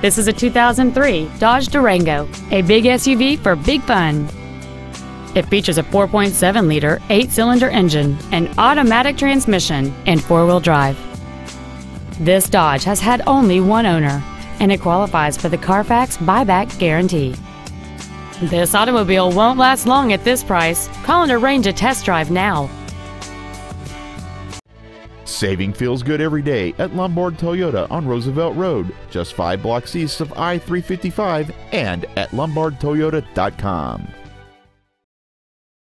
This is a 2003 Dodge Durango, a big SUV for big fun. It features a 4.7-liter eight-cylinder engine, an automatic transmission, and four-wheel drive. This Dodge has had only one owner, and it qualifies for the Carfax buyback guarantee. This automobile won't last long at this price. Call and arrange a test drive now. Saving feels good every day at Lombard Toyota on Roosevelt Road, just five blocks east of I 355 and at lombardtoyota.com.